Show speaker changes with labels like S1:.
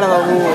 S1: 好了。